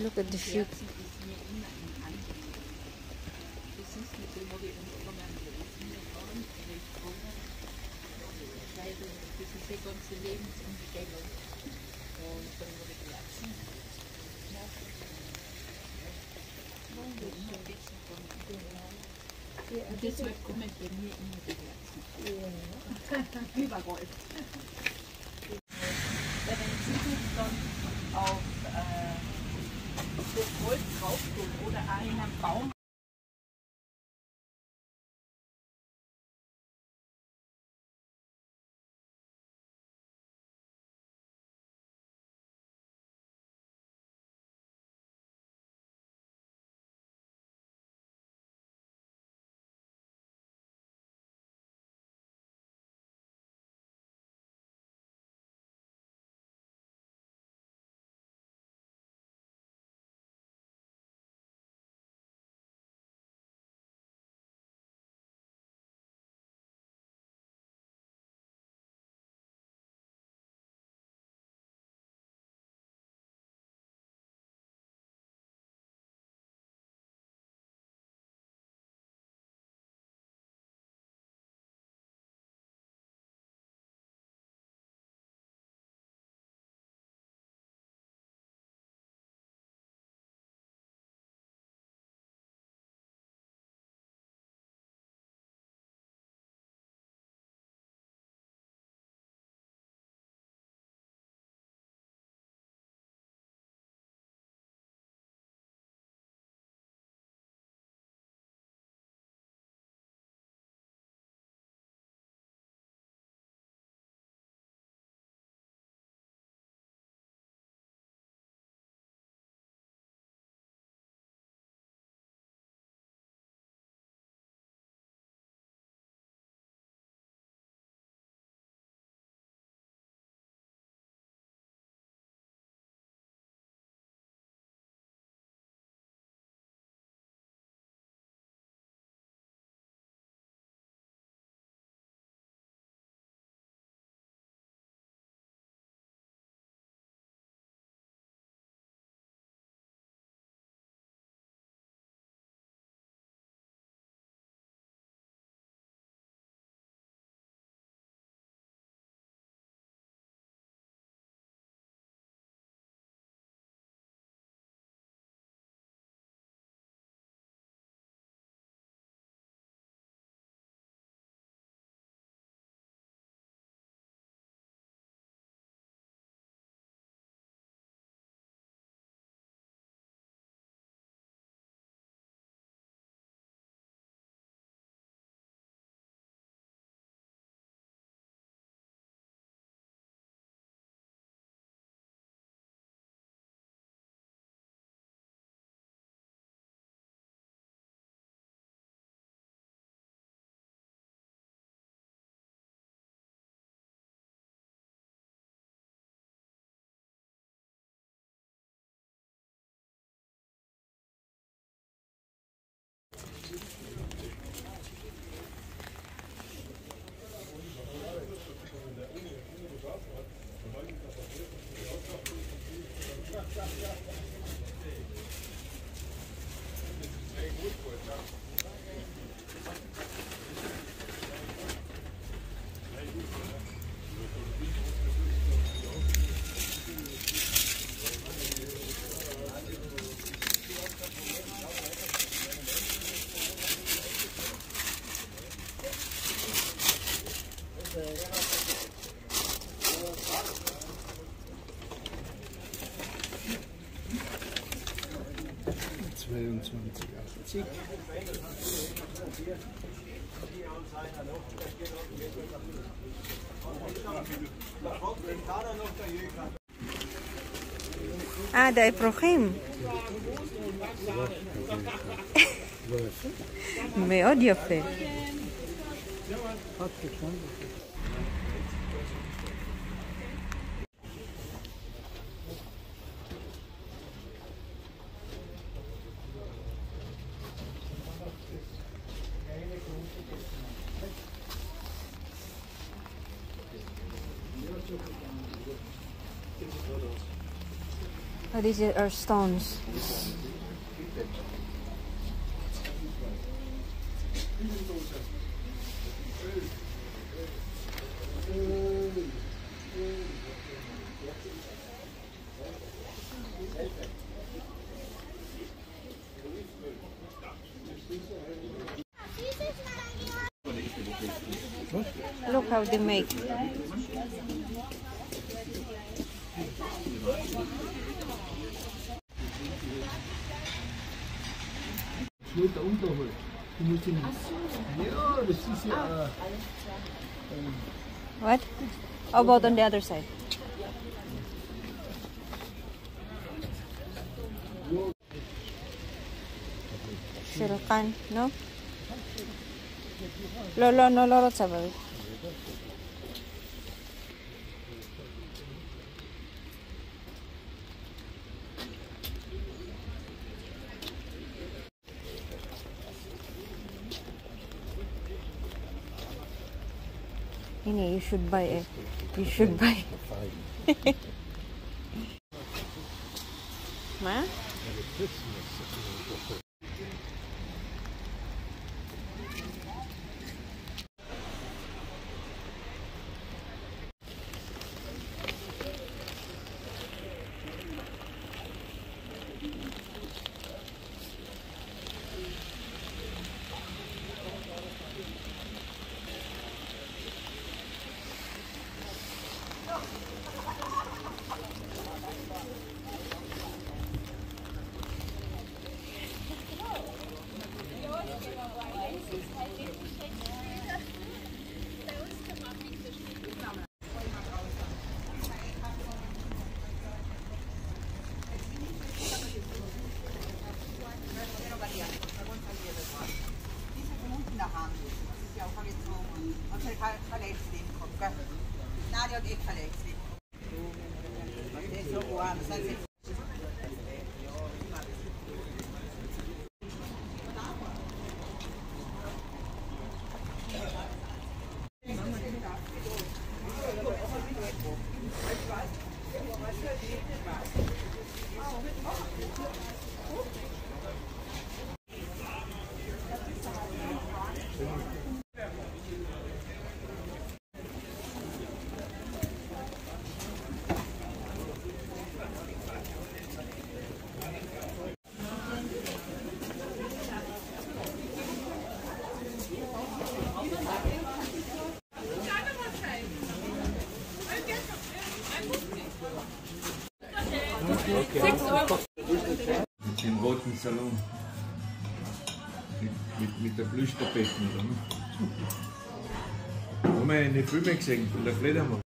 Look at the sheep. Deshalb kommen bei mir immer die Herzen. Überall. 好 22,80. אה, די פרוחים. מאוד יפה. Oh, these are stones. Look how they make. What? How about on the other side? Silkan, no? Lolo, no, lolo, sabay. You should buy eh. You should buy. Ma? الولد يدخل يكسب 6 Euro. Den roten Salon. Mit, mit, mit der Plüschtapetten. Haben wir eine Filme gesehen von der Fledermaus?